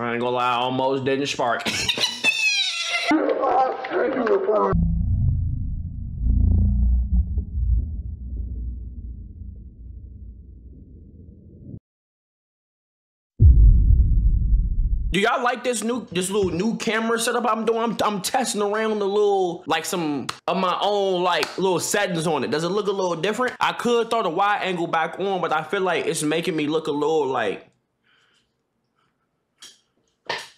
I ain't gonna lie, I almost didn't spark. Do y'all like this new this little new camera setup I'm doing? I'm, I'm testing around the little like some of my own like little settings on it. Does it look a little different? I could throw the wide angle back on, but I feel like it's making me look a little like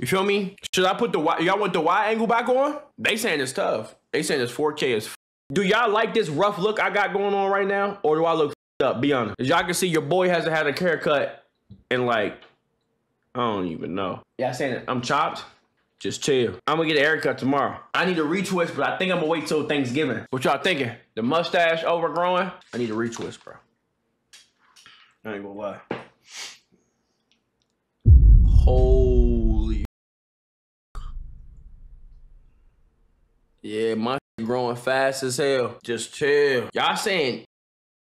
you feel me? Should I put the wide y'all want the wide angle back on? They saying it's tough. They saying it's 4K is Do y'all like this rough look I got going on right now? Or do I look up? Be honest. As y'all can see, your boy hasn't had a haircut in like I don't even know. Yeah, saying I'm chopped. Just chill. I'm gonna get a haircut tomorrow. I need a retwist, but I think I'm gonna wait till Thanksgiving. What y'all thinking? The mustache overgrowing? I need a retwist, bro. I ain't gonna lie. Holy. Yeah, my growing fast as hell. Just chill. Y'all saying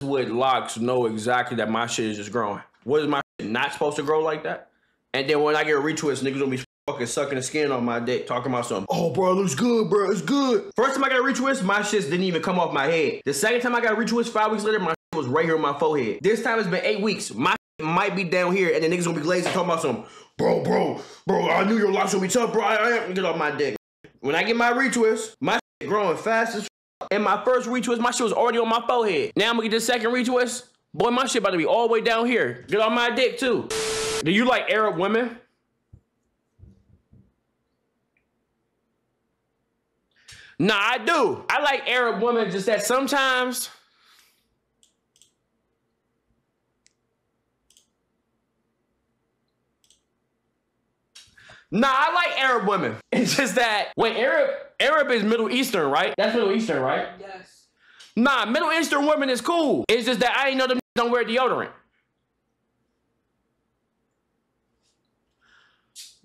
with locks know exactly that my shit is just growing. What is my shit not supposed to grow like that? And then when I get a retwist, niggas gonna be fucking sucking the skin on my dick, talking about something. Oh, bro, it looks good, bro. It's good. First time I got a retwist, my shit didn't even come off my head. The second time I got a retwist, five weeks later, my shit was right here on my forehead. This time it's been eight weeks. My might be down here, and the niggas gonna be glazing talking about something. Bro, bro, bro, I knew your locks would be tough, bro. I, I get off my dick. When I get my retwist, my shit growing fast as and my first retwist, my shit was already on my forehead. Now I'm gonna get the second retwist. Boy, my shit about to be all the way down here. Get on my dick too. Do you like Arab women? Nah, I do. I like Arab women, just that sometimes. Nah, I like Arab women. It's just that wait, Arab Arab is Middle Eastern, right? That's Middle Eastern, right? Yes. Nah, Middle Eastern women is cool. It's just that I ain't know them don't wear deodorant.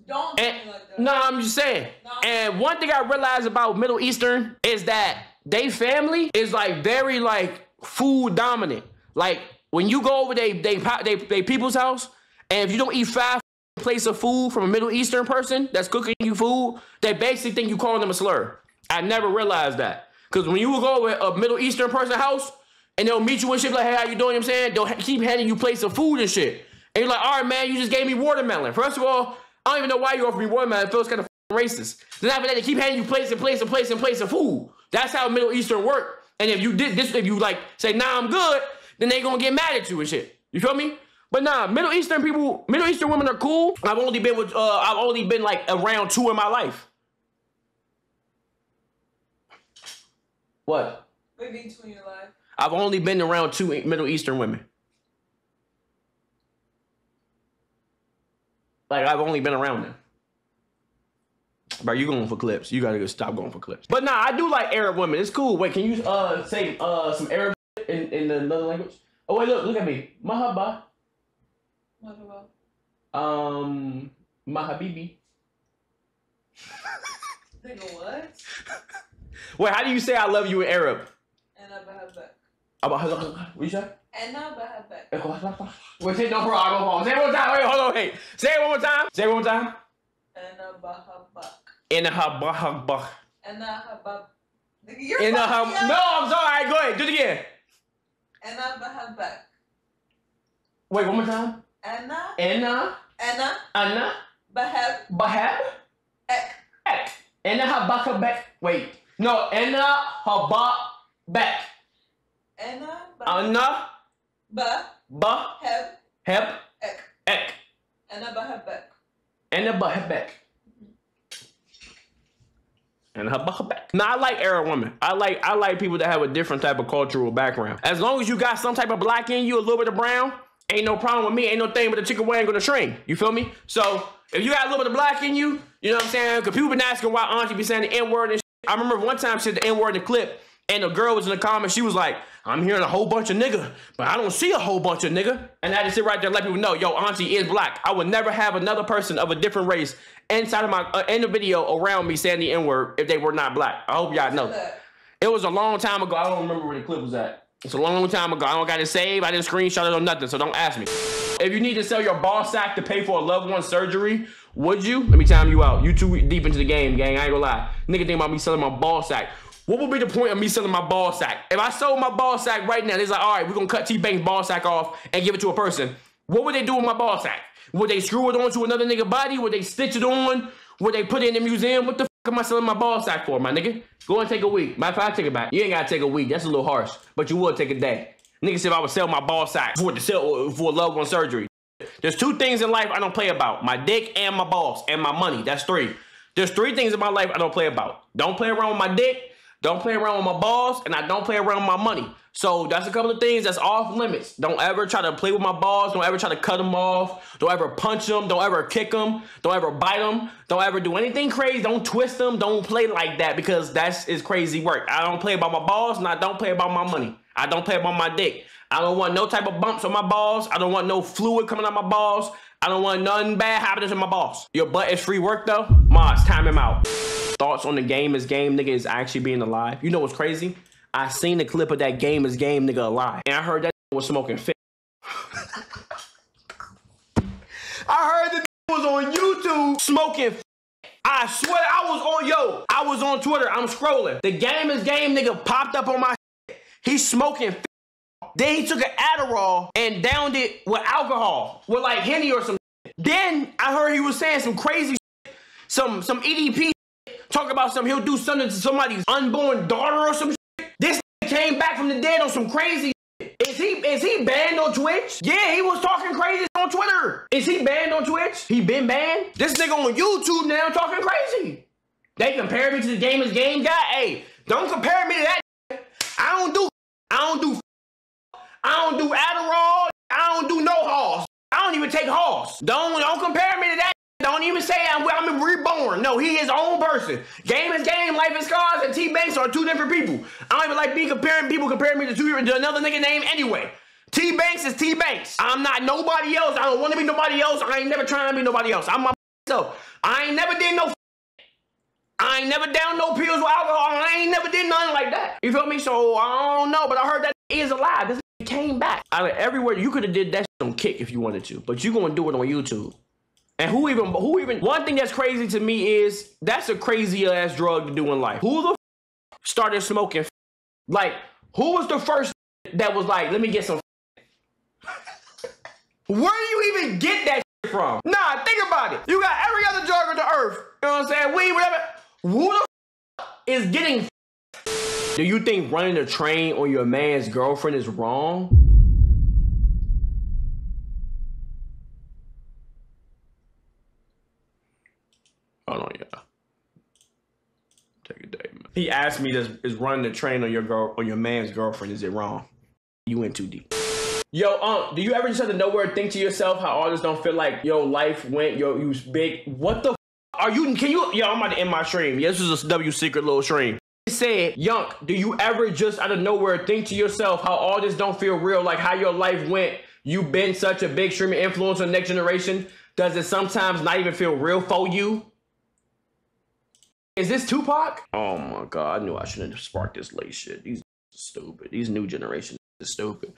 Don't do And, like that. no, I'm just saying. No. And one thing I realized about Middle Eastern is that they family is like very like food dominant. Like when you go over they they they, they people's house, and if you don't eat five plates of food from a Middle Eastern person that's cooking you food, they basically think you calling them a slur. I never realized that because when you go over a Middle Eastern person house and they'll meet you and shit like, hey, how you doing? You know what I'm saying they'll keep handing you plates of food and shit, and you're like, all right, man, you just gave me watermelon. First of all, I don't even know why you offered me watermelon. It feels kind of racist. Then after that, they keep handing you plates and plates and plates and plates of food. That's how Middle Eastern work. And if you did this, if you like say, nah, I'm good, then they gonna get mad at you and shit. You feel me? But nah, Middle Eastern people, Middle Eastern women are cool. I've only been with, uh, I've only been like around two in my life. What? Maybe two in your life. I've only been around two Middle Eastern women. Like I've only been around them. Bro, you going for clips. You gotta go stop going for clips. But nah, I do like Arab women. It's cool. Wait, can you uh say uh some Arab in, in another language? Oh wait, look, look at me. Mahaba. What about? Um Mahabibi. Nigga, what? Wait, how do you say I love you in Arab? Anna Bahabak. What you say? Anna Bahabak. Wait, say no for. Say it one more time. Wait, hold on, wait. Say it one more time. Say it one more time. Anna Bahabak. In a habah Anna Habab. You're In hab. No, I'm sorry. All right, go ahead. Do it again. Anna Bahabak. Wait, one more time. Anna. Anna, Anna Anna, Bahab. Bahab, Ek. Ek. Anna habaka back. Wait. No, Anna haba back. Anna Anna Bahab. ba heb Ek. ek. Anna Bahabak. Anna bahab back. And her back. Now I like Arab women. I like I like people that have a different type of cultural background. As long as you got some type of black in you, a little bit of brown, ain't no problem with me. Ain't no thing but the chicken wing gonna shrink. You feel me? So if you got a little bit of black in you, you know what I'm saying? Cause people been asking why Auntie be saying the N word and shit. I remember one time she said the N word in the clip, and the girl was in the comments. She was like, "I'm hearing a whole bunch of nigga, but I don't see a whole bunch of nigga." And I had to sit right there and let people know, "Yo, Auntie is black. I would never have another person of a different race inside of my uh, in the video around me saying the N word if they were not black." I hope y'all know. That. It was a long time ago. I don't remember where the clip was at. It's a long time ago. I don't got it saved. I didn't screenshot it or nothing, so don't ask me. If you need to sell your ball sack to pay for a loved one's surgery, Would you? Let me time you out. You too deep into the game, gang. I ain't gonna lie. Nigga think about me selling my ball sack. What would be the point of me selling my ball sack? If I sold my ball sack right now, it's like, all right, we're gonna cut T Bank's ball sack off and give it to a person. What would they do with my ball sack? Would they screw it onto another nigga body? Would they stitch it on? Would they put it in the museum? What the am I selling my ball sack for, my nigga? Go and take a week. Of fact, take it back. You ain't gotta take a week. That's a little harsh. But you will take a day. Nigga said if I would sell my ball sack for the sell for loved one surgery. There's two things in life I don't play about. My dick and my balls and my money. That's three. There's three things in my life I don't play about. Don't play around with my dick, don't play around with my balls, and I don't play around with my money. So that's a couple of things that's off limits. Don't ever try to play with my balls. Don't ever try to cut them off. Don't ever punch them. Don't ever kick them. Don't ever bite them. Don't ever do anything crazy. Don't twist them. Don't play like that because that's is crazy work. I don't play about my balls and I don't play about my money. I don't play about my dick. I don't want no type of bumps on my balls. I don't want no fluid coming out my balls. I don't want nothing bad happening to my boss. Your butt is free work though. Mods, time him out. Thoughts on the game is game nigga is actually being alive. You know what's crazy? I seen the clip of that game is game nigga alive. And I heard that was smoking fit. I heard the was on YouTube smoking I swear I was on yo. I was on Twitter. I'm scrolling. The game is game nigga popped up on my He's smoking then he took an Adderall and downed it with alcohol, with like Henny or some. Then I heard he was saying some crazy, some some EDP talk about some. He'll do something to somebody's unborn daughter or some. This came back from the dead on some crazy. Is he is he banned on Twitch? Yeah, he was talking crazy on Twitter. Is he banned on Twitch? He been banned. This nigga on YouTube now talking crazy. They compare me to the Gamers game guy. Hey, don't compare me to that. I don't do. I don't do I don't do Adderall. I don't do no halls. I don't even take halls. Don't don't compare me to that. Don't even say I'm, I'm reborn. No, he his own person. Game is game, life is cars, and T Banks are two different people. I don't even like be comparing people comparing me to two to another nigga name anyway. T Banks is T Banks. I'm not nobody else. I don't want to be nobody else. I ain't never trying to be nobody else. I'm myself. I ain't never did no. I ain't never down no pills with alcohol. I ain't never did nothing like that. You feel me? So I don't know, but I heard that is alive. This came back. Out of everywhere, you could have did that on Kick if you wanted to, but you gonna do it on YouTube. And who even, who even, one thing that's crazy to me is that's a crazy ass drug to do in life. Who the started smoking? Like, who was the first that was like, let me get some? Where do you even get that from? Nah, think about it. You got every other drug on the earth. You know what I'm saying? Weed, whatever. Who the is getting do you think running a train on your man's girlfriend is wrong? Hold on, yeah. Take a day, man. He asked me, "Does is running a train on your girl on your man's girlfriend? Is it wrong?" You went too deep. Yo, um, do you ever just have to nowhere think to yourself how all this don't feel like yo life went yo you was big? What the are you? Can you? Yo, I'm about to end my stream. Yeah, this is a W secret little stream said, Yunk, do you ever just out of nowhere think to yourself how all this don't feel real, like how your life went? You've been such a big streaming influence on next generation. Does it sometimes not even feel real for you? Is this Tupac? Oh my god, I knew I shouldn't have sparked this late shit. These stupid. These new generation is stupid.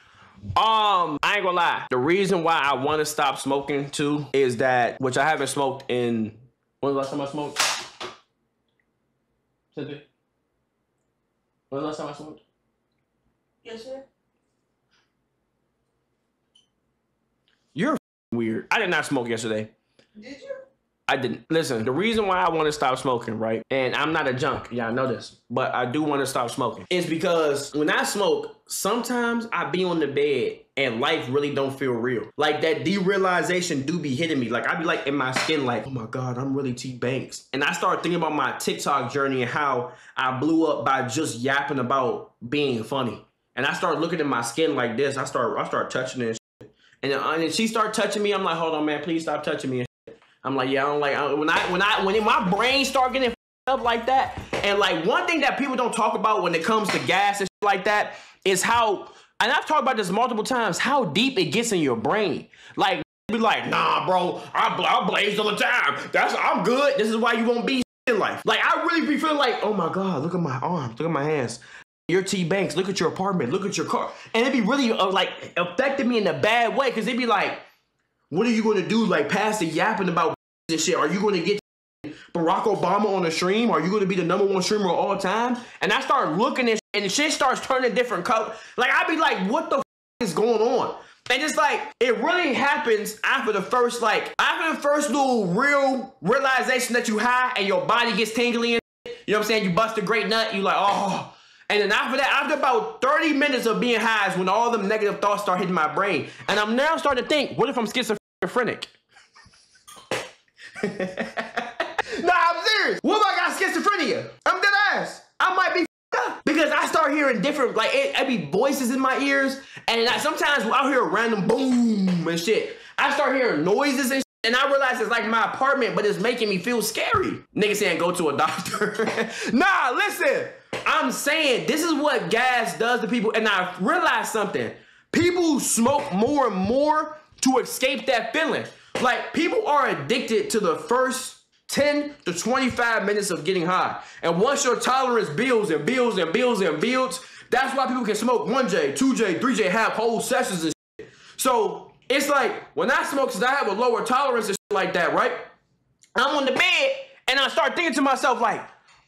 Um, I ain't gonna lie. The reason why I want to stop smoking too is that which I haven't smoked in when was the last time I smoked? When was the last time I smoked? Yesterday. You're weird. I did not smoke yesterday. Did you? I didn't. Listen, the reason why I want to stop smoking, right? And I'm not a junk. Yeah, I know this. But I do want to stop smoking. Is because when I smoke, sometimes I be on the bed and life really don't feel real. Like that derealization do be hitting me. Like I be like in my skin, like, oh my God, I'm really T Banks. And I start thinking about my TikTok journey and how I blew up by just yapping about being funny. And I start looking at my skin like this. I start I start touching it. And, uh, and she start touching me. I'm like, hold on, man, please stop touching me. I'm like, yeah, I don't like I, when I when I when my brain start getting up like that. And like one thing that people don't talk about when it comes to gas and like that is how and I've talked about this multiple times, how deep it gets in your brain. Like be like, nah, bro, I, I blaze all the time. That's I'm good. This is why you won't be in life. Like I really be feeling like, oh my god, look at my arms, look at my hands. Your T Banks, look at your apartment, look at your car, and it'd be really uh, like affected me in a bad way because it be like, what are you gonna do? Like past the yapping about and shit. Are you going to get Barack Obama on a stream? Are you going to be the number one streamer of all time? And I start looking at and shit starts turning different color. Like I'd be like, what the is going on? And it's like it really happens after the first like after the first little real realization that you high and your body gets tingly and you know what I'm saying? You bust a great nut, you like, oh. And then after that, after about 30 minutes of being high is when all the negative thoughts start hitting my brain. And I'm now starting to think, what if I'm schizophrenic? nah, I'm serious. What if I got schizophrenia? I'm dead ass. I might be up because I start hearing different, like it, it be voices in my ears, and I, sometimes I'll hear a random boom and shit. I start hearing noises and and I realize it's like my apartment, but it's making me feel scary. Nigga saying go to a doctor. nah, listen. I'm saying this is what gas does to people, and I realized something. People smoke more and more to escape that feeling. Like people are addicted to the first 10 to 25 minutes of getting high. And once your tolerance builds and builds and builds and builds, that's why people can smoke 1J, 2J, 3J, have whole sessions and shit. So it's like when I smoke, since I have a lower tolerance and shit like that, right? I'm on the bed and I start thinking to myself like,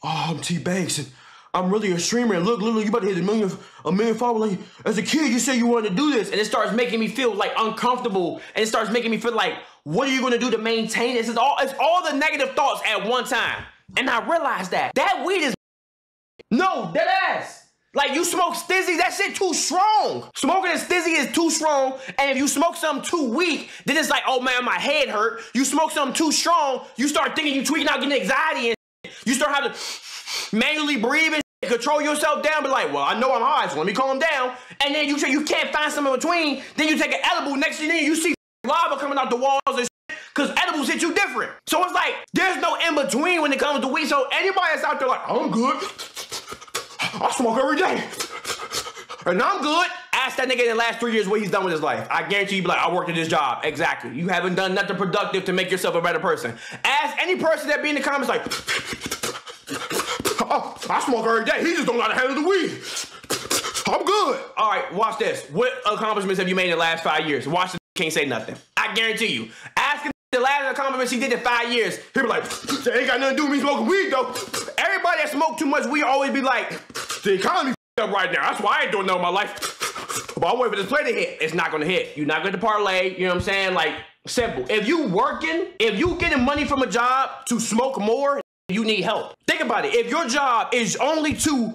oh, I'm T Banks and I'm really a streamer. And look, look, you about to hit a million, a million followers. Like, as a kid, you said you wanted to do this. And it starts making me feel like uncomfortable. And it starts making me feel like, what are you gonna do to maintain this? It's all, it's all the negative thoughts at one time. And I realized that. That weed is no, dead ass. Like you smoke stizzy, that shit too strong. Smoking a stizzy is too strong, and if you smoke something too weak, then it's like, oh man, my head hurt. You smoke something too strong, you start thinking you tweaking out, getting anxiety, and you start having to manually breathe and control yourself down. Be like, well, I know I'm high, so let me calm down. And then you say you can't find something in between. Then you take an edible. Next thing you see lava coming out the walls and shit, because edibles hit you different. So it's like there's no in between when it comes to weed. So anybody that's out there like, I'm good. I smoke every day. And I'm good. Ask that nigga in the last three years what he's done with his life. I guarantee you, be like, I worked at this job. Exactly. You haven't done nothing productive to make yourself a better person. Ask any person that be in the comments like, oh, I smoke every day. He just don't know how to handle the weed. I'm good. All right, watch this. What accomplishments have you made in the last five years? Watch this. Can't say nothing. I guarantee you. Ask him the last accomplishment she did in five years. He'll be like, "It ain't got nothing to do with me smoking weed though. Everybody that smoke too much weed always be like, the economy up right now. That's why I ain't doing in my life. But I'm waiting for this play to hit. It's not gonna hit. You're not gonna parlay. You know what I'm saying? Like simple. If you working, if you getting money from a job to smoke more, you need help. Think about it. If your job is only to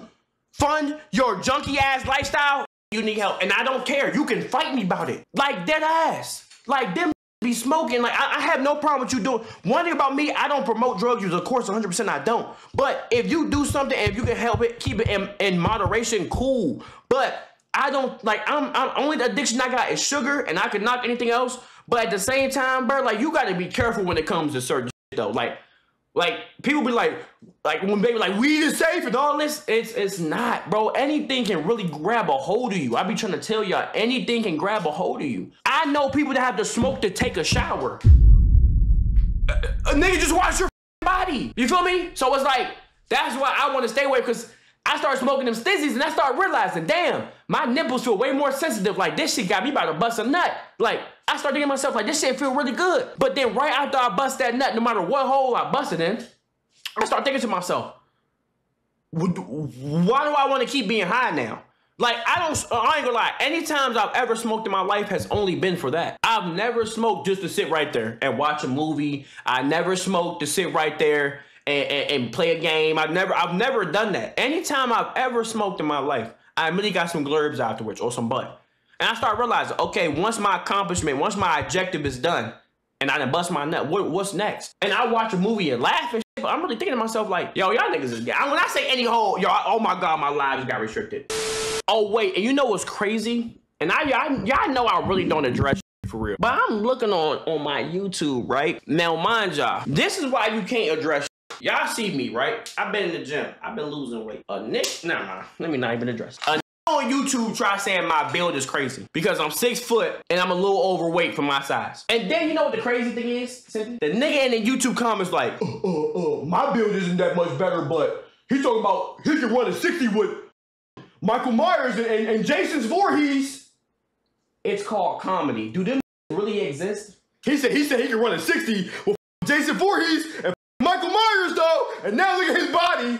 fund your junky ass lifestyle, you need help. And I don't care. You can fight me about it. Like dead ass. Like them be smoking. Like I, I, have no problem with you doing. One thing about me, I don't promote drug use. Of course, 100% I don't. But if you do something and if you can help it, keep it in, in moderation, cool. But I don't like. I'm, I'm only the addiction I got is sugar, and I can knock anything else. But at the same time, bro, like you got to be careful when it comes to certain shit, though. Like like people be like, like when baby like weed is safe and all this, it's it's not, bro. Anything can really grab a hold of you. I be trying to tell y'all, anything can grab a hold of you. I know people that have to smoke to take a shower. A, a nigga just wash your body. You feel me? So it's like that's why I want to stay away because I start smoking them stizzies and I start realizing, damn, my nipples feel way more sensitive. Like this shit got me about to bust a nut. Like I start thinking to myself, like this shit feel really good. But then right after I bust that nut, no matter what hole I bust it in, I start thinking to myself, why do I want to keep being high now? Like I don't, uh, I ain't gonna lie. Any times I've ever smoked in my life has only been for that. I've never smoked just to sit right there and watch a movie. I never smoked to sit right there and, and, and, play a game. I've never I've never done that. Anytime I've ever smoked in my life, I really got some glurbs afterwards or some butt. And I start realizing, okay, once my accomplishment, once my objective is done, and I done bust my nut, what, what's next? And I watch a movie and laugh and shit, but I'm really thinking to myself like, yo, y'all niggas is, gay. when I say any hole, y'all, oh my God, my lives got restricted. Oh wait, and you know what's crazy? And I, y'all, know I really don't address for real. But I'm looking on on my YouTube, right? Now, mind y'all, this is why you can't address Y'all see me, right? I've been in the gym. I've been losing weight. A Nick, nah, nah. Let me not even address. A on YouTube try saying my build is crazy because I'm six foot and I'm a little overweight for my size. And then you know what the crazy thing is? The nigga in the YouTube comments like, uh, uh, uh, my build isn't that much better, but he talking about he can run a 60 with Michael Myers and, and, and Jason's Voorhees. It's called comedy. Do them really exist? He said he said he can run a 60 with Jason Voorhees and and now look at his body.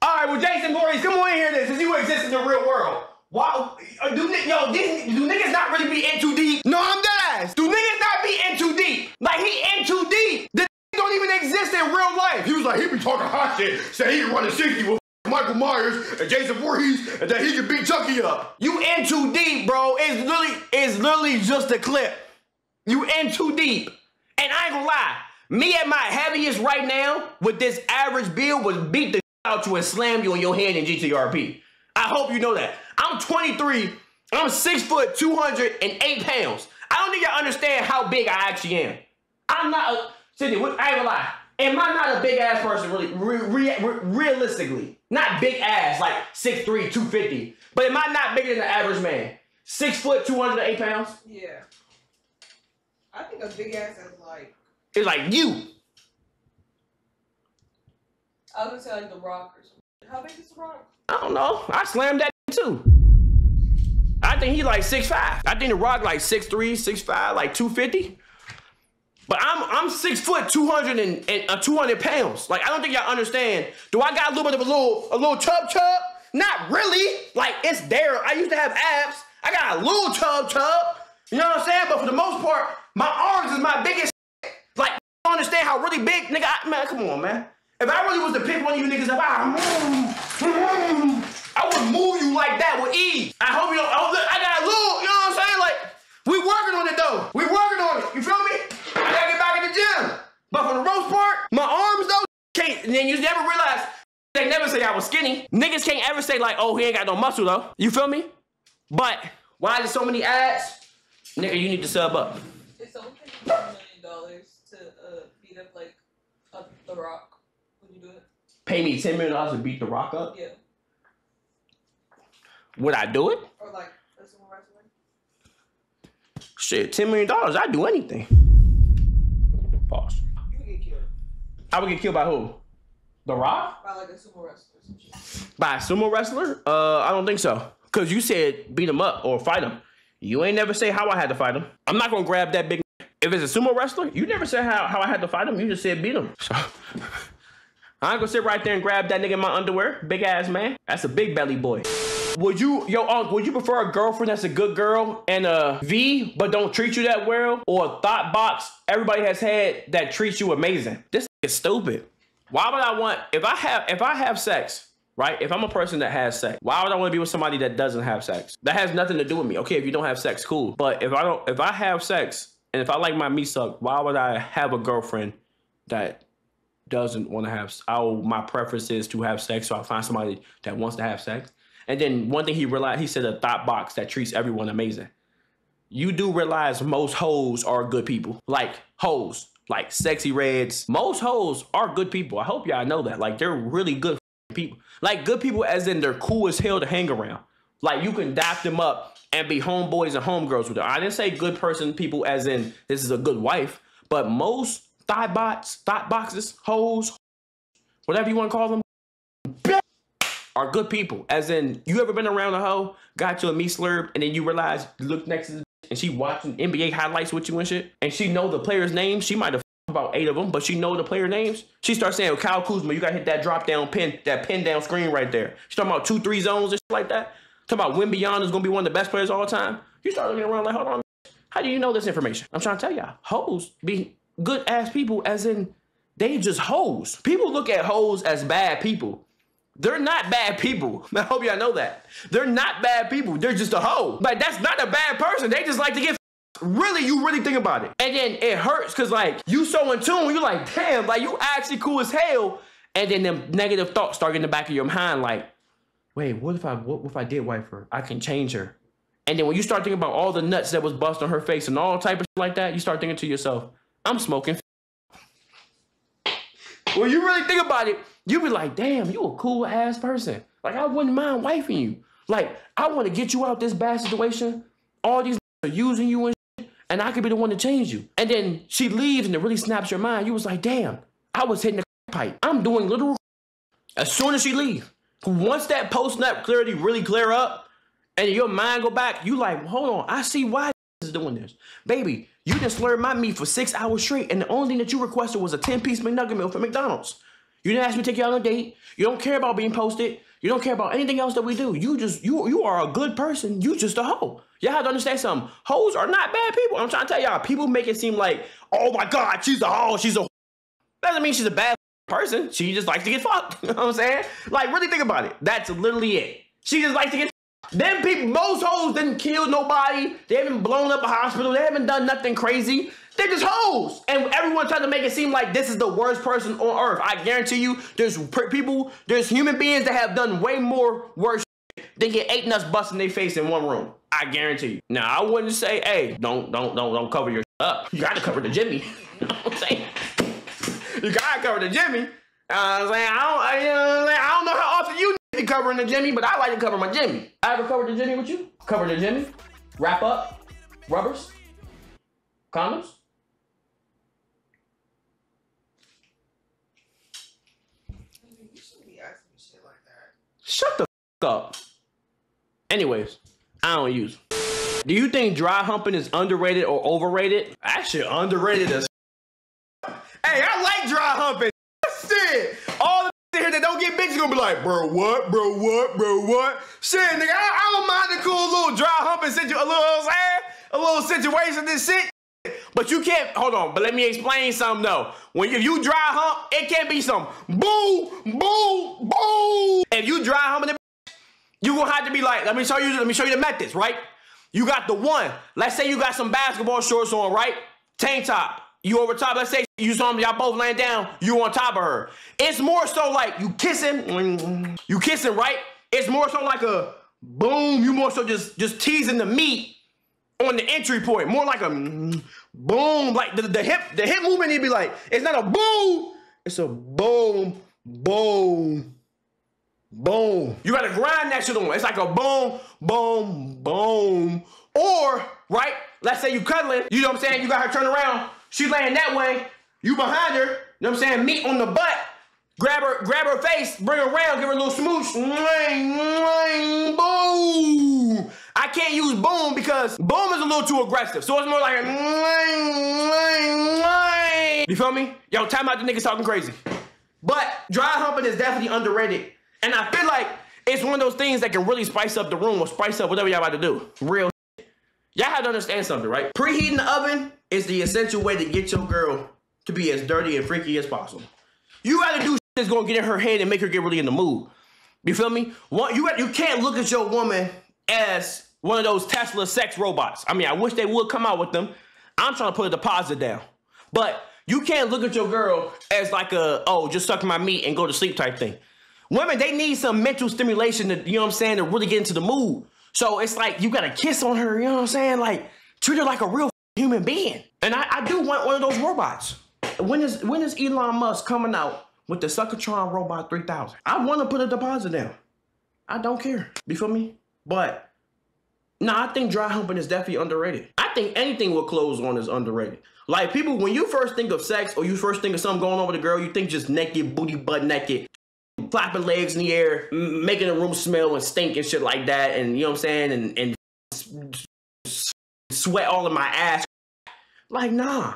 All right, well, Jason Voorhees, come on in here then, since you exist in the real world. Why, uh, do, yo, these, do niggas not really be in too deep? No, I'm dead ass. Do niggas not be in too deep? Like, he in too deep. The don't even exist in real life. He was like, he be talking hot shit, say he run a 60 with Michael Myers and Jason Voorhees, and that he can beat Chucky up. You in too deep, bro. It's literally, it's literally just a clip. You in too deep. And I ain't gonna lie, me at my heaviest right now with this average build was beat the out you and slam you on your hand in GTRP. I hope you know that. I'm 23. I'm six foot, 208 pounds. I don't think y'all understand how big I actually am. I'm not a, Sydney, I ain't gonna lie. Am I not a big ass person, really, re, re, re- realistically? Not big ass, like 6'3, 250. But am I not bigger than the average man? Six foot, 208 pounds? Yeah. I think a big ass is like It's like you. I was gonna say like the rock or something. How big is the rock? I don't know. I slammed that too. I think he like 6'5. I think the rock like 6'3, 6'5, like 250. But I'm I'm six foot, 200 and, and uh, 200 pounds. Like I don't think y'all understand. Do I got a little bit of a little a little chub chub? Not really. Like it's there. I used to have abs. I got a little chub chub. You know what I'm saying? But for the most part, my arms is my biggest. Don't understand how really big, nigga. I, man, come on, man. If I really was to pick one of you niggas up, I, mm-hmm. I would move you like that with ease. I hope you don't. Oh, look, I got a little. You know what I'm saying? Like we working on it though. We working on it. You feel me? I gotta get back in the gym. But for the most part, my arms though can't. And then you never realize they never say I was skinny. Niggas can't ever say like, oh, he ain't got no muscle though. You feel me? But why there's so many ads? Nigga, you need to sub up. Paid you $1 million dollars to beat up like uh, the rock, would you do it? Pay me ten million dollars to beat the Rock up. Yeah. Would I do it? Or like a sumo? Shit, ten million dollars. I'd do anything. Pause. You would get killed I would get killed by who? The Rock? by like a sumo wrestler. By a sumo wrestler? Uh, I don't think so. Cause you said beat him up or fight him. You ain't never say how I had to fight him. I'm not gonna grab that big. If it's a sumo wrestler, you never said how, how I had to fight him. You just said beat him. So I ain't gonna sit right there and grab that nigga in my underwear, big ass man. That's a big belly boy. Would you, yo, um, would you prefer a girlfriend that's a good girl and a V but don't treat you that well, or a thought box everybody has had that treats you amazing? This is stupid. Why would I want if I have if I have sex, right? If I'm a person that has sex, why would I want to be with somebody that doesn't have sex? That has nothing to do with me. Okay, if you don't have sex, cool. But if I don't if I have sex and if I like my meat suck, why would I have a girlfriend that doesn't want to have oh my preference is to have sex, so I find somebody that wants to have sex. And then one thing he realized he said a thought box that treats everyone amazing. You do realize most hoes are good people. Like hoes, like sexy reds. Most hoes are good people. I hope y'all know that. Like they're really good people. Like good people as in they're cool as hell to hang around. Like you can dap them up and be homeboys and homegirls with them. I didn't say good person people as in this is a good wife, but most thought bots, thought boxes, hoes, whatever you want to call them, are good people. As in, you ever been around a hoe, got you a meat slurp, and then you realize you look next to and she watching NBA highlights with you and shit, and she know the players' names. She might have about eight of them, but she know the player names. She starts saying, Kyle Kuzma, you gotta hit that drop down pin, that pin down screen right there. She talking about two, three zones and shit like that. Talking about Wemby is gonna be one of the best players all time. You start looking around like, hold on, how do you know this information? I'm trying to tell y'all, hoes be good ass people, as in they just hoes. People look at hoes as bad people. They're not bad people. I hope y'all know that. They're not bad people. They're just a hoe. Like that's not a bad person. They just like to get really you really think about it. And then it hurts because like you so in tune, you're like, damn, like you actually cool as hell. And then the negative thoughts start in the back of your mind, like, wait, what if I what if I did wife her? I can change her. And then when you start thinking about all the nuts that was bust on her face and all type of like that, you start thinking to yourself, I'm smoking. When you really think about it, you be like, damn, you a cool ass person. Like I wouldn't mind wifing you. Like I want to get you out this bad situation. All these are using you and shit, and I could be the one to change you. And then she leaves and it really snaps your mind. You was like, damn, I was hitting the pipe. I'm doing literal. As soon as she leave, once that post snap clarity really clear up, and your mind go back, you like, hold on, I see why is doing this. Baby, you just slurred my meat for six hours straight, and the only thing that you requested was a 10-piece McNugget meal from McDonald's. You didn't ask me to take you out on a date. You don't care about being posted. You don't care about anything else that we do. You just you you are a good person. You just a hoe. Y'all have to understand something. Hoes are not bad people. I'm trying to tell y'all. People make it seem like, oh my God, she's a hoe. She's a. Doesn't mean she's a bad person. She just likes to get fucked. You know what I'm saying? Like really think about it. That's literally it. She just likes to get. fucked. Them people, most hoes didn't kill nobody. They haven't blown up a hospital. They haven't done nothing crazy. They're just hoes. And everyone trying to make it seem like this is the worst person on earth. I guarantee you, there's people, there's human beings that have done way more worse than get eight nuts busting their face in one room. I guarantee you. Now, I wouldn't say, hey, don't, don't, don't, don't cover your up. You gotta cover the Jimmy. you know what I'm saying? You gotta cover the Jimmy. Uh, what I'm saying? I don't, you know? I don't know how often you be covering the Jimmy, but I like to cover my Jimmy. I ever covered the Jimmy with you? Cover the Jimmy? Wrap up? Rubbers? Condoms? Shut the up. Anyways, I don't use. Do you think dry humping is underrated or overrated? Actually, underrated as. Hey, I like dry humping. Shit, all the here that don't get bitches gonna be like, bro, what, bro, what, bro, what? Shit, nigga, I, I don't mind the cool little dry humping situation, a little, a little situation, this shit. But you can't hold on. But let me explain something though. When if you dry hump, it can't be some boo, boo, boo. If you dry humping it, you gonna have to be like. Let me show you. Let me show you the methods. Right? You got the one. Let's say you got some basketball shorts on. Right? Tank top. You over top. Let's say you saw them. Y'all both laying down. You on top of her. It's more so like you kissing. You kissing. Right? It's more so like a boom. You more so just just teasing the meat on the entry point, more like a boom, like the, the hip, the hip movement. He'd be like, it's not a boom, it's a boom, boom, boom. You gotta grind that shit on. It's like a boom, boom, boom. Or right, let's say you cuddling. You know what I'm saying? You got her turn around. She laying that way. You behind her. You know what I'm saying? Meat on the butt. Grab her, grab her face, bring her around, give her a little smooch. Boom. I can't use boom because boom is a little too aggressive. So it's more like. You feel me? Yo, time out the niggas talking crazy. But dry humping is definitely underrated. And I feel like it's one of those things that can really spice up the room or spice up whatever y'all about to do. Real Y'all have to understand something, right? Preheating the oven is the essential way to get your girl to be as dirty and freaky as possible. You gotta do that's gonna get in her head and make her get really in the mood. You feel me? One, you you can't look at your woman as one of those Tesla sex robots. I mean, I wish they would come out with them. I'm trying to put a deposit down, but you can't look at your girl as like a oh just suck my meat and go to sleep type thing. Women they need some mental stimulation to you know what I'm saying to really get into the mood. So it's like you gotta kiss on her. You know what I'm saying? Like treat her like a real human being. And I, I do want one of those robots. When is when is Elon Musk coming out with the Suckatron Robot 3000? I want to put a deposit down. I don't care. You feel me? But no, I think dry humping is definitely underrated. I think anything with clothes on is underrated. Like people, when you first think of sex or you first think of something going on with a girl, you think just naked, booty, butt naked, flapping legs in the air, making the room smell and stink and shit like that, and you know what I'm saying, and and sweat all in my ass. Like nah,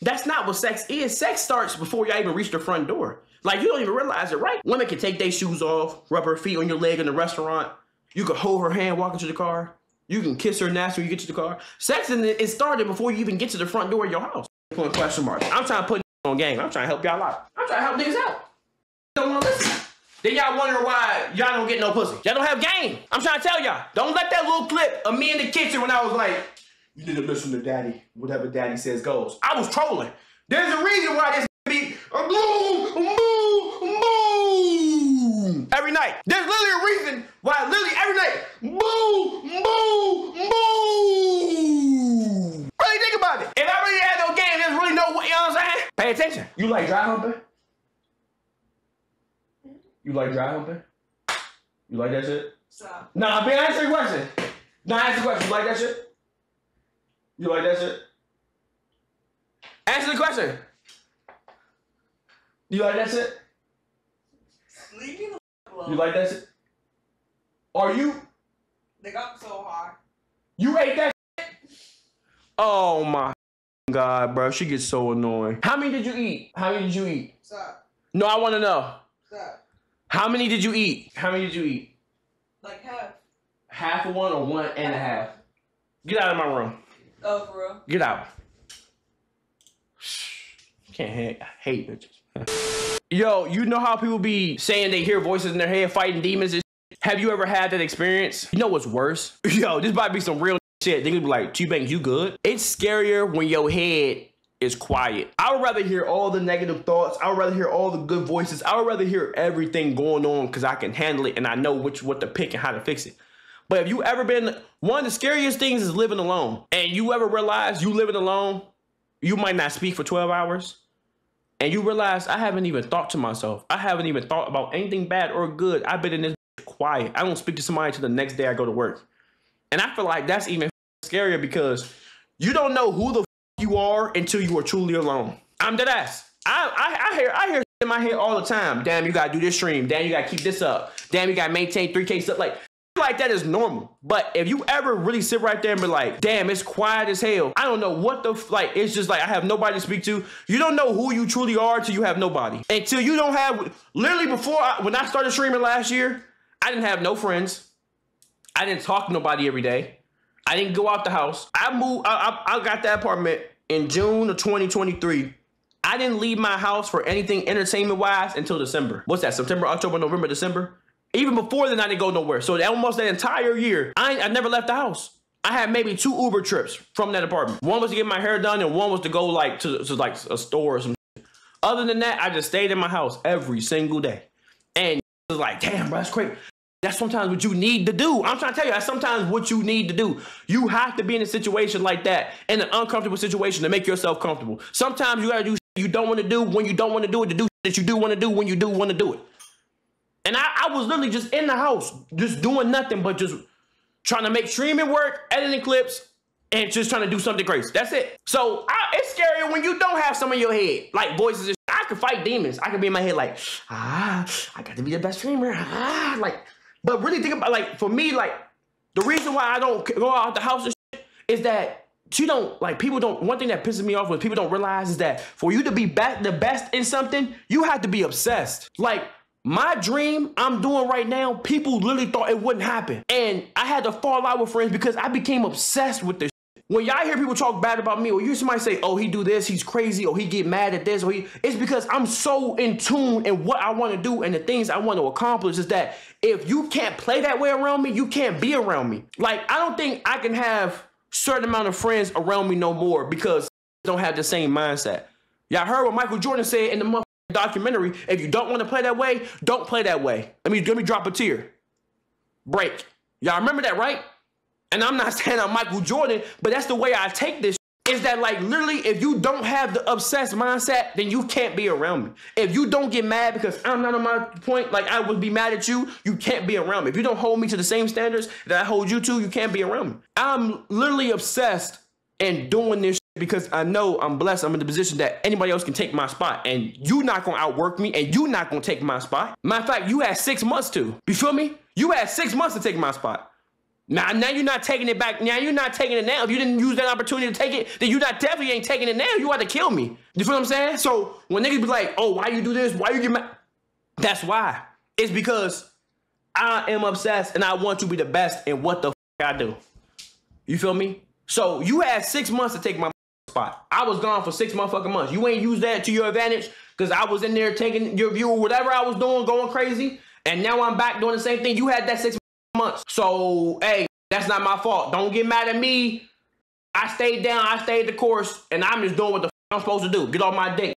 that's not what sex is. Sex starts before y'all even reach the front door. Like you don't even realize it, right? Women can take their shoes off, rub her feet on your leg in the restaurant. You can hold her hand walking to the car. You can kiss her nasty when you get to the car. Sex it started before you even get to the front door of your house. Point question mark. I'm trying to put on game. I'm trying to help y'all out. I'm trying to help niggas out. Don't want to listen. Then y'all wonder why y'all don't get no pussy. Y'all don't have game. I'm trying to tell y'all. Don't let that little clip of me in the kitchen when I was like, you need to listen to daddy. Whatever daddy says goes. I was trolling. There's a reason why this be a boom, boom, boom every night. There's literally a reason why literally every night, boom, boom, boom. Really think about it. If I really had no game, there's really no, you know what I'm saying? Pay attention. You like dry humping? You like dry humping? You like that shit? Stop. Nah, be answer your question. Nah, answer the question. You like that shit? You like that shit? Answer the question. You like that shit? Leave me the alone. You like that shit? Are you They got so hard. you ate that shit? Oh my god, bro. She gets so annoying. How many did you eat? How many did you eat? Stop. No, I want to know. Stop. How many did you eat? How many did you eat? Like half. Half of one or one and a half? Get out of my room. Oh, for real? Get out. Can't hate, hate bitches. Yo, you know how people be saying they hear voices in their head fighting demons and? Have you ever had that experience? You know what's worse? Yo, this might be some real shit. They could be like, T-Bank, you good? It's scarier when your head is quiet. I would rather hear all the negative thoughts. I would rather hear all the good voices. I would rather hear everything going on because I can handle it and I know which what to pick and how to fix it. But have you ever been one of the scariest things is living alone. And you ever realize you living alone, you might not speak for 12 hours. And you realize I haven't even thought to myself. I haven't even thought about anything bad or good. I've been in this quiet. I don't speak to somebody until the next day I go to work. And I feel like that's even scarier because you don't know who the you are until you are truly alone. I'm dead ass. I, I, I hear I hear in my head all the time. Damn, you gotta do this stream. Damn, you gotta keep this up. Damn, you gotta maintain 3K stuff. Like like that is normal. But if you ever really sit right there and be like, damn, it's quiet as hell. I don't know what the like. It's just like I have nobody to speak to. You don't know who you truly are until you have nobody. Until you don't have literally before I, when I started streaming last year, I didn't have no friends. I didn't talk to nobody every day. I didn't go out the house. I moved. I, I, I got that apartment in June of 2023. I didn't leave my house for anything entertainment wise until December. What's that? September, October, November, December. Even before then, I didn't go nowhere. So almost that entire year, I I never left the house. I had maybe two Uber trips from that apartment. One was to get my hair done, and one was to go like to, to like a store or some. Other than that, I just stayed in my house every single day. And it was like, damn, bro, that's crazy. That's sometimes what you need to do. I'm trying to tell you, that's sometimes what you need to do. You have to be in a situation like that, in an uncomfortable situation to make yourself comfortable. Sometimes you gotta do you don't want to do when you don't want to do it to do that you do want to do when you do want to do it. And I, I was literally just in the house, just doing nothing but just trying to make streaming work, editing clips, and just trying to do something crazy. That's it. So I, it's scarier when you don't have some in your head, like voices. And I could fight demons. I could be in my head like, ah, I got to be the best streamer. Ah, like, but really think about like for me, like the reason why I don't go out the house is that you don't like people don't. One thing that pisses me off when people don't realize is that for you to be be- the best in something, you have to be obsessed. Like my dream I'm doing right now, people literally thought it wouldn't happen. And I had to fall out with friends because I became obsessed with this. When y'all hear people talk bad about me, or you somebody say, oh, he do this, he's crazy, or he get mad at this, or he, it's because I'm so in tune in what I want to do and the things I want to accomplish is that if you can't play that way around me, you can't be around me. Like, I don't think I can have certain amount of friends around me no more because don't have the same mindset. Y'all heard what Michael Jordan said in the motherfucking documentary. If you don't want to play that way, don't play that way. Let me let me drop a tear. Break. Y'all remember that, right? And I'm not saying I'm Michael Jordan, but that's the way I take this. Is that like literally, if you don't have the obsessed mindset, then you can't be around me. If you don't get mad because I'm not on my point, like I would be mad at you, you can't be around me. If you don't hold me to the same standards that I hold you to, you can't be around me. I'm literally obsessed and doing this because I know I'm blessed. I'm in the position that anybody else can take my spot, and you not gonna outwork me, and you not gonna take my spot. Matter of fact, you had six months to. You feel me? You had six months to take my spot. Now, now you're not taking it back. Now you're not taking it now. If you didn't use that opportunity to take it, then you not definitely ain't taking it now. You want to kill me. You feel what I'm saying? So when niggas be like, "Oh, why you do this? Why you get mad?" That's why. It's because I am obsessed and I want to be the best in what the I do. You feel me? So you had six months to take my spot. I was gone for six motherfucking months. You ain't used that to your advantage because I was in there taking your view or whatever I was doing, going crazy. And now I'm back doing the same thing. You had that six months. So, hey, that's not my fault. Don't get mad at me. I stayed down, I stayed the course, and I'm just doing what the I'm supposed to do. Get off my dick.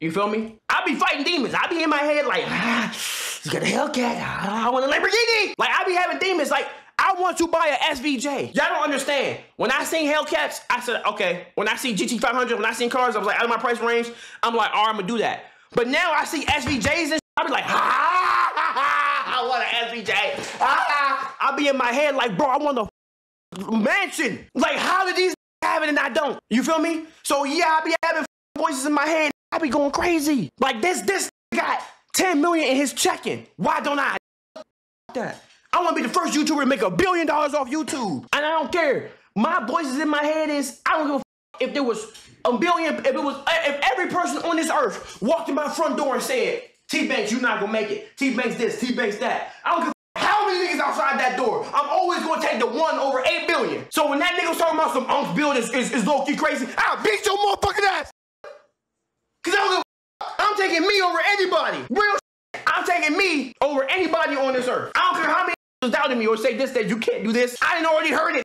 You feel me? I be fighting demons. I be in my head like, ah, you got a Hellcat. Ah, I want a Lamborghini. Like, I be having demons. Like, I want to buy a SVJ. Y'all don't understand. When I seen Hellcats, I said, okay. When I see GT500, when I seen cars, I was like, out of my price range, I'm like, all right, I'm gonna do that. But now I see SVJs and I be like, ah, ah, ah, I want an SVJ. Ah, I be in my head like, bro, I want a mansion. Like, how did these have it and I don't? You feel me? So yeah, I be having voices in my head. I be going crazy. Like this, this got 10 million in his checking. Why don't I? That. I want to be the first YouTuber to make a billion dollars off YouTube. And I don't care. my voices in my head is I don't give a if there was a billion, if it was, if every person on this earth walked in my front door and said, T Banks, you're not gonna make it. T Banks this, T Banks that. I don't give a how many niggas outside that door. I'm always gonna take the one over eight billion. So when that nigga was talking about some Unc Bill is, is, is low key crazy, I'll beat your motherfucking ass. Cause I don't give a I'm taking me over anybody. Real. I'm taking me over anybody on this earth. I don't care how many doubting me or say this, that you can't do this. I ain't already heard it.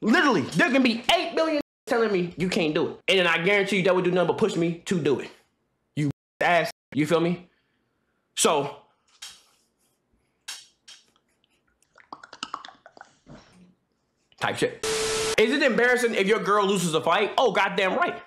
Literally, there can be 8 billion telling me you can't do it. And then I guarantee you that would do nothing but push me to do it. You ass, you feel me? So, type shit. Is it embarrassing if your girl loses a fight? Oh, goddamn right.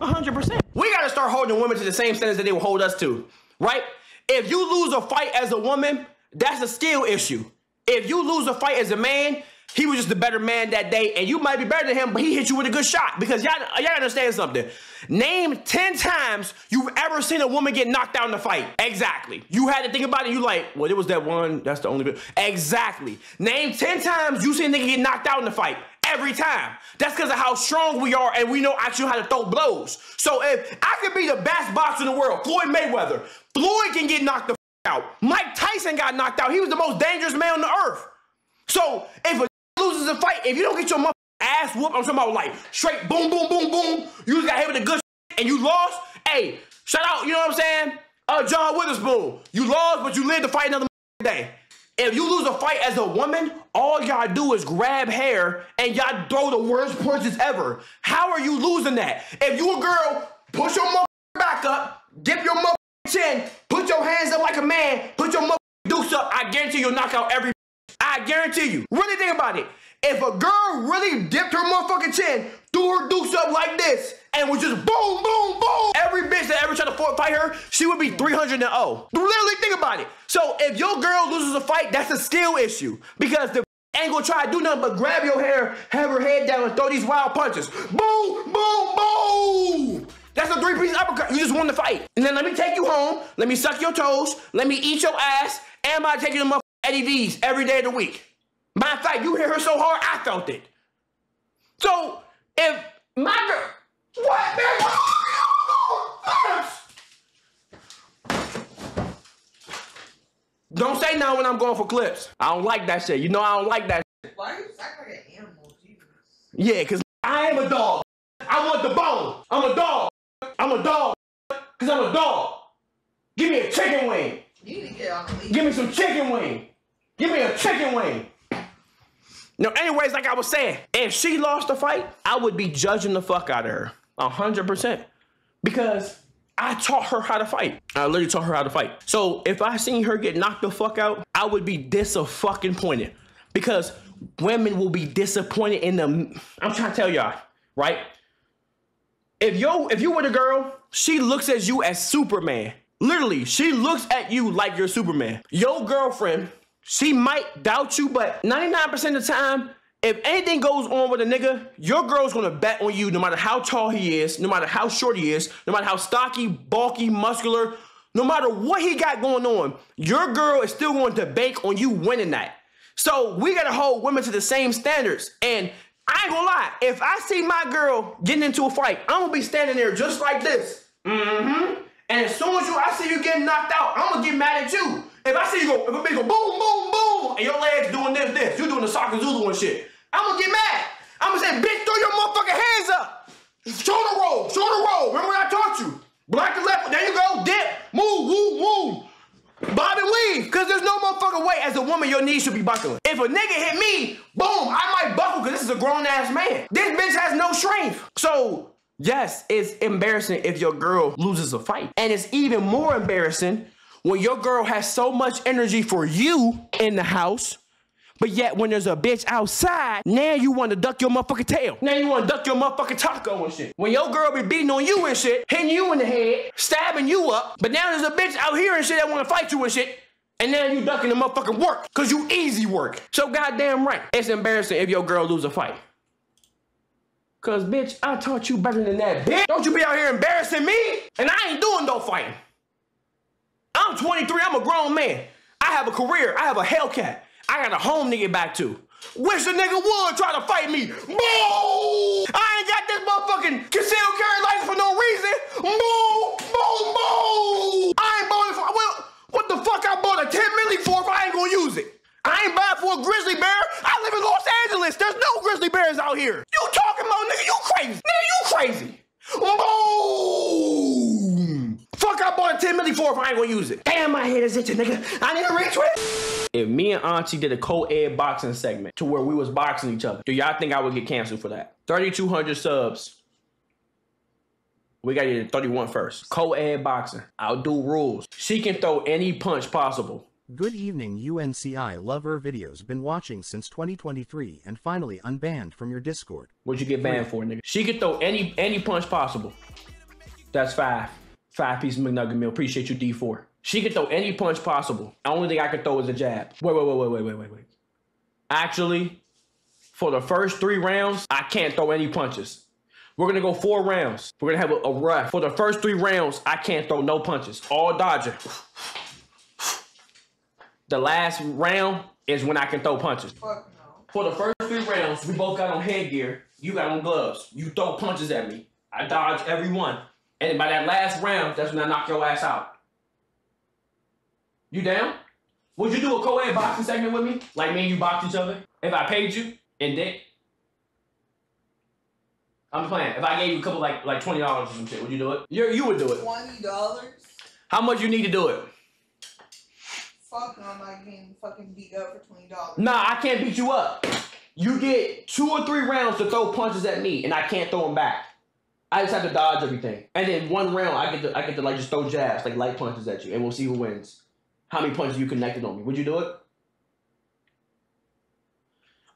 A hundred percent. We gotta start holding women to the same standards that they will hold us to, right? If you lose a fight as a woman, that's a skill issue. If you lose a fight as a man, he was just the better man that day, and you might be better than him, but he hit you with a good shot. Because y'all, y'all understand something. Name 10 times you've ever seen a woman get knocked out in a fight. Exactly. You had to think about it, you like, well, it was that one, that's the only bit. Exactly. Name 10 times you seen a nigga get knocked out in a fight. Every time. That's because of how strong we are and we know actually how to throw blows. So if I could be the best boxer in the world, Floyd Mayweather, Floyd can get knocked the out. Mike Tyson got knocked out. He was the most dangerous man on the earth. So if a loses a fight, if you don't get your ass whooped, I'm talking about like straight boom, boom, boom, boom. You just got hit with a good and you lost. Hey, shout out, you know what I'm saying? Uh, John Witherspoon. You lost, but you lived to fight another day. If you lose a fight as a woman, all y'all do is grab hair and y'all throw the worst punches ever. How are you losing that? If you a girl, push your mother back up, dip your mother chin, put your hands up like a man, put your mother dukes up, I guarantee you'll knock out every I guarantee you. Really think about it. If a girl really dipped her motherfucking chin, threw her dukes up like this, and was just boom, boom, boom, every bitch that ever tried to fight her, she would be 300 and 0. Literally think about it. So if your girl loses a fight, that's a skill issue. Because the ain't gonna try to do nothing but grab your hair, have her head down, and throw these wild punches. Boom, boom, boom! That's a three-piece uppercut. You just won the fight. And then let me take you home, let me suck your toes, let me eat your ass, and I take you to motherfucking Eddie V's every day of the week. Matter of fact, you hit her so hard, I felt it. So if my girl, what man? Don't say now when I'm going for clips. I don't like that shit. You know I don't like that. Why are you acting like an animal? Jesus. Yeah, cause I am a dog. I want the bone. I'm a dog. I'm a dog. Cause I'm a dog. Give me a chicken wing. You need to get on the leash. Give me some chicken wing. Give me a chicken wing. No, anyways, like I was saying, if she lost the fight, I would be judging the fuck out of her. A hundred percent. Because I taught her how to fight. I literally taught her how to fight. So if I seen her get knocked the fuck out, I would be disappointed. Because women will be disappointed in them. I'm trying to tell y'all, right? If yo, if you were the girl, she looks at you as Superman. Literally, she looks at you like you're Superman. Your girlfriend, she might doubt you, but 99% of the time, if anything goes on with a nigga, your girl's gonna bet on you no matter how tall he is, no matter how short he is, no matter how stocky, bulky, muscular, no matter what he got going on, your girl is still going to bank on you winning that. So we gotta hold women to the same standards. And I ain't gonna lie, if I see my girl getting into a fight, I'm gonna be standing there just like this. Mm-hmm. And as soon as you I see you getting knocked out, I'm gonna get mad at you. If I see you go, if a bitch go boom, boom, boom, and your legs doing this, this, you doing the soccer Zulu and shit, I'm gonna get mad. I'm gonna say, bitch, throw your motherfucking hands up. Shoulder roll, shoulder roll. Remember what I taught you? Black and left, there you go, dip, move, move, move. Bob and weave, because there's no motherfucking way as a woman your knees should be buckling. If a nigga hit me, boom, I might buckle because this is a grown ass man. This bitch has no strength. So, yes, it's embarrassing if your girl loses a fight. And it's even more embarrassing when your girl has so much energy for you in the house. But yet, when there's a bitch outside, now you want to duck your motherfucking tail. Now you want to duck your motherfucking taco and shit. When your girl be beating on you and shit, hitting you in the head, stabbing you up, but now there's a bitch out here and shit that want to fight you and shit, and now you ducking the motherfucking work, cause you easy work. So goddamn right, it's embarrassing if your girl lose a fight. Cause bitch, I taught you better than that, bitch. Don't you be out here embarrassing me, and I ain't doing no fighting. I'm 23, I'm a grown man. I have a career. I have a Hellcat. I got a home to get back to. Wish a nigga would try to fight me. Boo! I ain't got this motherfucking concealed carry license for no reason. Boo! Boo! Boo! I ain't bought it for, well, what the fuck I bought a 10 milli for if I ain't gonna use it? I ain't buying for a grizzly bear. I live in Los Angeles. There's no grizzly bears out here. You talking about, nigga, you crazy. Nigga, you crazy. Boom! Fuck, I bought a 10 milli for if I ain't gonna use it. Damn, my head is itching, nigga. I need a retweet. If me and Auntie did a co-ed boxing segment to where we was boxing each other, do y'all think I would get canceled for that? 3,200 subs. We got you get 31 first. Co-ed boxing. I'll do rules. She can throw any punch possible. Good evening UNCI lover videos been watching since 2023 and finally unbanned from your Discord. What'd you get banned for, nigga? She can throw any any punch possible. That's five. Five piece McNugget meal. Appreciate you, D4. She can throw any punch possible. The only thing I could throw is a jab. Wait, wait, wait, wait, wait, wait, wait, wait. Actually, for the first three rounds, I can't throw any punches. We're gonna go four rounds. We're gonna have a, a ref. For the first three rounds, I can't throw no punches. All dodging. The last round is when I can throw punches. Fuck no. For the first three rounds, we both got on headgear. You got on gloves. You throw punches at me. I dodge every one. And by that last round, that's when I knock your ass out. You down? Would you do a co-ed boxing segment with me? Like me and you box each other? If I paid you in dick? I'm playing. If I gave you a couple like like twenty dollars or some shit, would you do it? You you would do it. Twenty dollars? How much you need to do it? Fuck no, I'm not getting fucking beat up for twenty dollars. Nah, I can't beat you up. You get two or three rounds to throw punches at me, and I can't throw them back. I just have to dodge everything, and then one round I get to I get to like just throw jabs, like light punches at you, and we'll see who wins. How many punches you connected on me? Would you do it?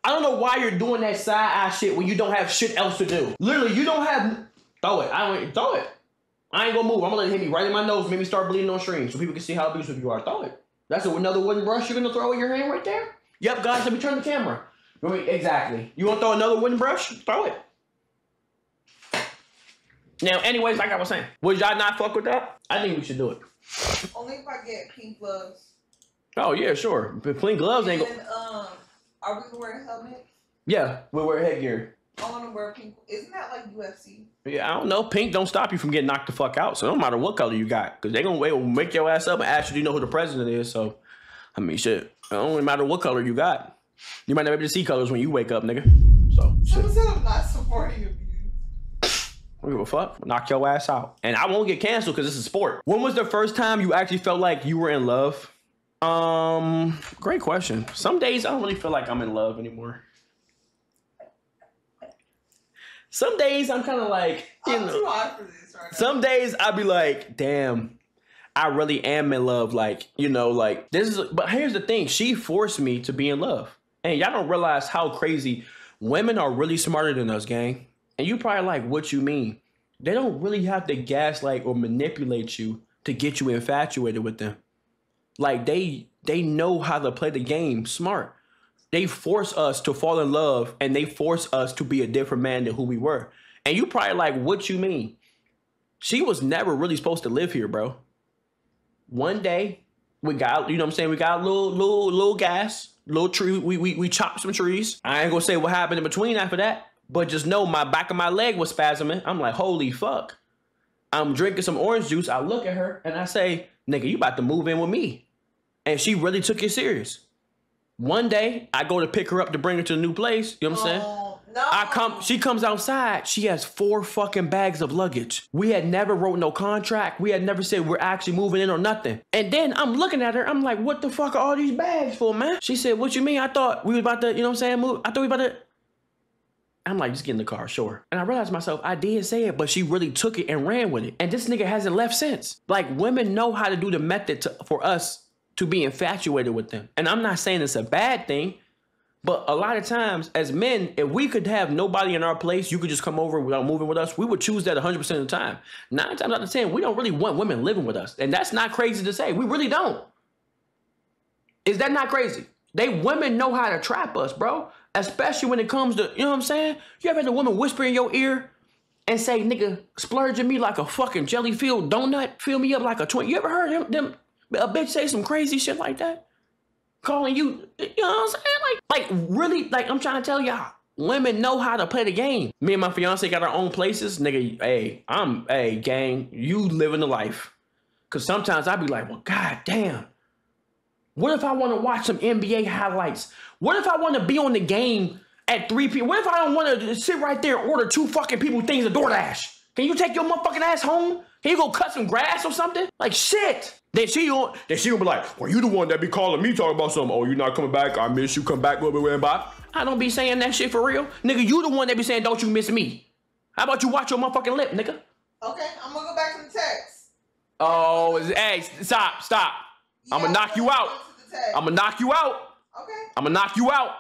I don't know why you're doing that side eye shit when you don't have shit else to do. Literally, you don't have. Throw it. I don't throw it. I ain't gonna move. I'm gonna let it hit me right in my nose, make me start bleeding on stream, so people can see how abusive you are. Throw it. That's another wooden brush you're gonna throw in your hand right there. Yep, guys. Let me turn the camera. Exactly. You want to throw another wooden brush? Throw it. Now, anyways, like I was saying, would y'all not fuck with that? I think we should do it. Only if I get pink gloves. Oh yeah, sure. But clean gloves ain't go. And um, are we wearing helmets? Yeah, we wear headgear. I want to wear pink. Isn't that like UFC? Yeah, I don't know. Pink don't stop you from getting knocked the fuck out. So no matter what color you got, because they gonna wait, make your ass up and ask you, do you know who the president is? So, I mean, shit. It don't matter what color you got. You might not be able to see colors when you wake up, nigga. So, shit. Someone said I'm not supporting you. I don't give a fuck. Knock your ass out. And I won't get canceled because it's a sport. When was the first time you actually felt like you were in love? Um, great question. Some days I don't really feel like I'm in love anymore. Some days I'm kind of like, you I'm know. too hot for this right. Some days I'd be like, damn, I really am in love. Like, you know, like this is, but here's the thing she forced me to be in love. And y'all don't realize how crazy women are really smarter than us, gang. And you probably like, what you mean? They don't really have to gaslight or manipulate you to get you infatuated with them. Like they they know how to play the game smart. They force us to fall in love and they force us to be a different man than who we were. And you probably like, what you mean? She was never really supposed to live here, bro. One day, we got, you know what I'm saying? We got a little, little, little gas, little tree. We, we, we chopped some trees. I ain't gonna say what happened in between after that, but just know my back of my leg was spasming. I'm like, holy fuck. I'm drinking some orange juice. I look at her and I say, nigga, you about to move in with me. And she really took it serious. One day, I go to pick her up to bring her to the new place. You know what I'm saying? Oh, no. I come, she comes outside. She has four fucking bags of luggage. We had never wrote no contract. We had never said we're actually moving in or nothing. And then I'm looking at her. I'm like, what the fuck are all these bags for, man? She said, what you mean? I thought we was about to, you know what I'm saying? Move. I thought we were about to. I'm like, just get in the car, sure. And I realized myself, I did say it, but she really took it and ran with it. And this nigga hasn't left since. Like, women know how to do the method to, for us to be infatuated with them. And I'm not saying it's a bad thing, but a lot of times as men, if we could have nobody in our place, you could just come over without moving with us, we would choose that 100% of the time. Nine times out of 10, we don't really want women living with us. And that's not crazy to say. We really don't. Is that not crazy? They women know how to trap us, bro. Especially when it comes to, you know what I'm saying? You ever had a woman whisper in your ear and say, nigga, splurge in me like a fucking jelly filled donut, fill me up like a twin. You ever heard them, them a bitch say some crazy shit like that? calling you. You know what I'm saying? Like, like really, like I'm trying to tell y'all, women know how to play the game. Me and my fiance got our own places, nigga. Hey, I'm hey gang, you living the life. Cause sometimes I be like, well, god damn. What if I want to watch some NBA highlights? What if I want to be on the game at 3 p.m.? What if I don't want to sit right there and order two fucking people things at DoorDash? Can you take your motherfucking ass home? Can you go cut some grass or something? Like shit. Then she gon' then she gonna be like, well, you the one that be calling me talking about something. Oh, you not coming back? I miss you. Come back, blah, blah, blah, blah. I don't be saying that shit for real. Nigga, you the one that be saying, don't you miss me. How about you watch your motherfucking lip, nigga? Okay, I'm gonna go back to the text. Oh, hey, stop, stop. I'm gonna knock you out. I'm gonna knock you out. Okay. I'm gonna knock you out.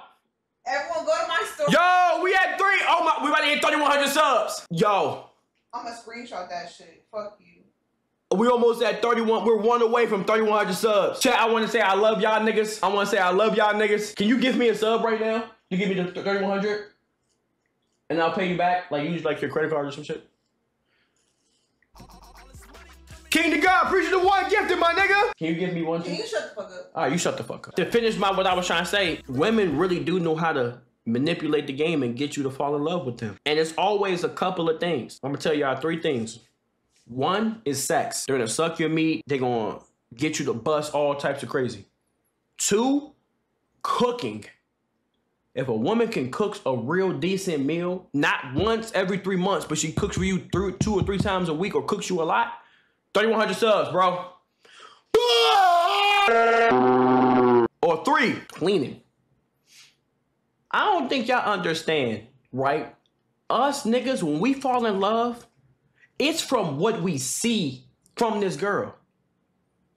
Everyone go to my store. Yo, we had three. Oh my, we about to hit 3,100 subs. Yo, I'm gonna screenshot that shit. Fuck you. we almost at 31. We're one away from 3,100 subs. Chat, I want to say I love y'all niggas. I want to say I love y'all niggas. Can you give me a sub right now? You give me the 3,100, and I'll pay you back. Like use like your credit card or some shit. King to God, appreciate the one gifted, my nigga. Can you give me one? Can too? you shut the fuck up? All right, you shut the fuck up. To finish my what I was trying to say, women really do know how to manipulate the game and get you to fall in love with them. And it's always a couple of things. I'm gonna tell y'all three things. One is sex. They're gonna suck your meat. They're gonna get you to bust all types of crazy. Two, cooking. If a woman can cook a real decent meal, not once every three months, but she cooks for you through two or three times a week or cooks you a lot, 3,100 subs, bro. Or three, cleaning. I don't think y'all understand, right? Us niggas, when we fall in love, it's from what we see from this girl.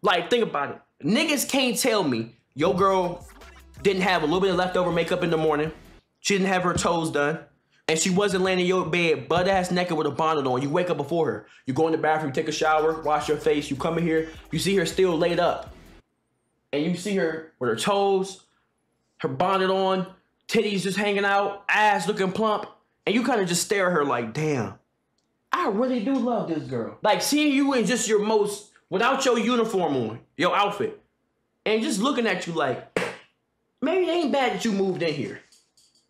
Like, think about it. Niggas can't tell me your girl didn't have a little bit of leftover makeup in the morning. She didn't have her toes done. And she wasn't laying in your bed butt ass naked with a bonnet on. You wake up before her. You go in the bathroom, you take a shower, wash your face. You come in here, you see her still laid up. And you see her with her toes, her bonnet on, titties just hanging out, ass looking plump. And you kind of just stare at her like, damn, I really do love this girl. Like seeing you in just your most, without your uniform on, your outfit, and just looking at you like, maybe it ain't bad that you moved in here.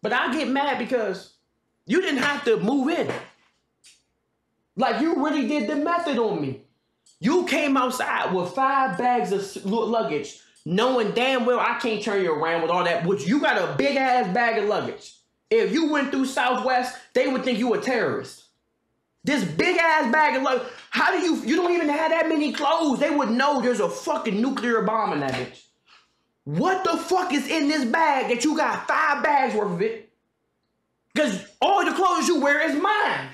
But I get mad because you didn't have to move in. Like you really did the method on me. You came outside with five bags of luggage, knowing damn well I can't turn you around with all that. Which you got a big ass bag of luggage. If you went through Southwest, they would think you a terrorist. This big ass bag of luggage. How do you? You don't even have that many clothes. They would know there's a fucking nuclear bomb in that bitch. What the fuck is in this bag that you got five bags worth of it? Because all the clothes you wear is mine.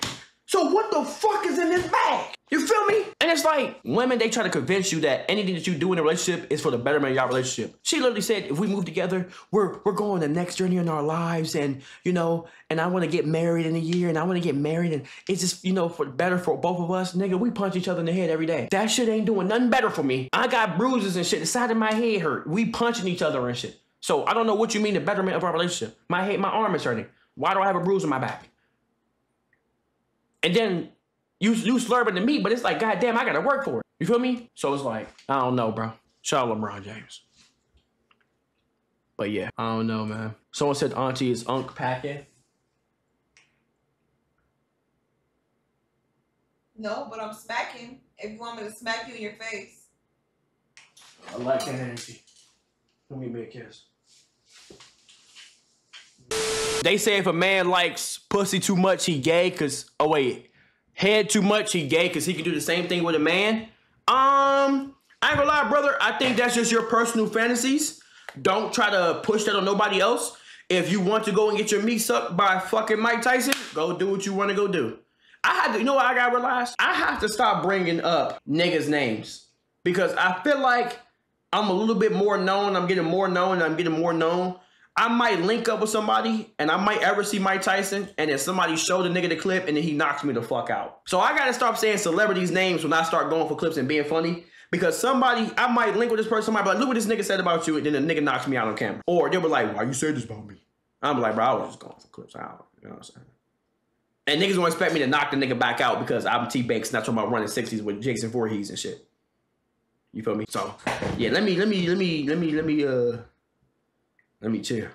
So what the fuck is in this bag? You feel me? And it's like women, they try to convince you that anything that you do in a relationship is for the betterment of your relationship. She literally said, if we move together, we're we're going the next journey in our lives, and you know, and I want to get married in a year, and I want to get married, and it's just you know for better for both of us. Nigga, we punch each other in the head every day. That shit ain't doing nothing better for me. I got bruises and shit. The side of my head hurt. We punching each other and shit. So I don't know what you mean the betterment of our relationship. My head, my arm is hurting. Why do I have a bruise on my back? And then you you slurping to me, but it's like, God damn, I gotta work for it. You feel me? So it's like, I don't know, bro. Shout out LeBron James. But yeah, I don't know, man. Someone said Auntie is Unk packing. No, but I'm smacking. If you want me to smack you in your face. I like that energy. Let me make a kiss. They say if a man likes pussy too much, he gay. Cause oh wait, head too much, he gay. Cause he can do the same thing with a man. Um, I ain't gonna lie, brother. I think that's just your personal fantasies. Don't try to push that on nobody else. If you want to go and get your meat sucked by fucking Mike Tyson, go do what you want to go do. I had to, you know what I gotta realize? I have to stop bringing up niggas' names because I feel like I'm a little bit more known. I'm getting more known. I'm getting more known. I might link up with somebody and I might ever see Mike Tyson and then somebody show the nigga the clip and then he knocks me the fuck out. So I gotta stop saying celebrities' names when I start going for clips and being funny. Because somebody, I might link with this person, somebody be like, look what this nigga said about you, and then the nigga knocks me out on camera. Or they were like, why you said this about me? I'm like, bro, I was just going for clips. I don't, you know what I'm saying? And niggas won't expect me to knock the nigga back out because I'm T Banks, not talking about running 60s with Jason Voorhees and shit. You feel me? So yeah, let me let me let me let me let me uh Let me chill.